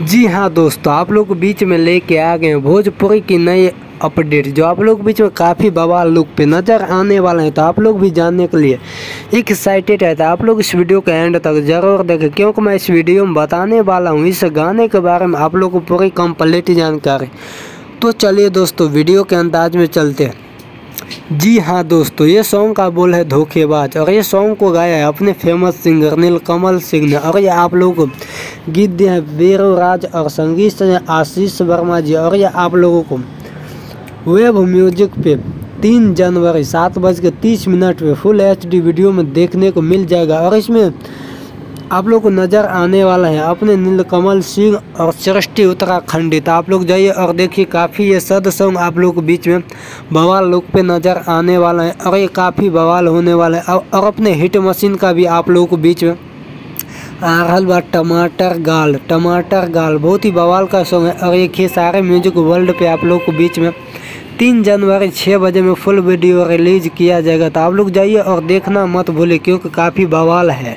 हाँ दोस्तों, आप लोग बीच में लेके आ गए हैं भोजपुरी की नई अपडेट, जो आप लोग बीच में काफ़ी बवाल लुक पे नज़र आने वाले हैं तो आप लोग भी जानने के लिए एक्साइटेड है। तो आप लोग इस वीडियो के एंड तक ज़रूर देखें, क्योंकि मैं इस वीडियो में बताने वाला हूँ, इस गाने के बारे में आप लोग को पूरी कंप्लीट जानकारी। तो चलिए दोस्तों, वीडियो के अंदाज में चलते हैं। जी हाँ दोस्तों, ये सॉन्ग का बोल है धोखेबाज, और ये सॉन्ग को गाया है अपने फ़ेमस सिंगर नीलकमल सिंह ने, और ये आप लोगों दिए हैं, वीरू राज और संगीत से आशीष वर्मा जी और ये आप लोगों को। वेब म्यूज़िक पे तीन जनवरी सात बज के तीस मिनट पे फुल एचडी वीडियो में देखने को मिल जाएगा और इसमें आप लोग को नज़र आने वाला है अपने नीलकमल सिंह और सृष्टि उत्तराखंडी तो आप लोग जाइए और देखिए, काफ़ी ये सद सॉन्ग आप लोग को बीच में बवाल लुक पे नज़र आने वाला है और ये काफ़ी बवाल होने वाला है। और अपने हिट मशीन का भी आप लोगों को बीच में आ रहा बा टमाटर गाल। टमाटर गाल, बहुत ही बवाल का सॉन्ग है। और ये सारे म्यूज़िक वर्ल्ड पे आप लोग को बीच में तीन जनवरी छः बजे में फुल वीडियो रिलीज़ किया जाएगा। तो आप लोग जाइए और देखना मत भूलिए, क्योंकि काफ़ी बवाल है।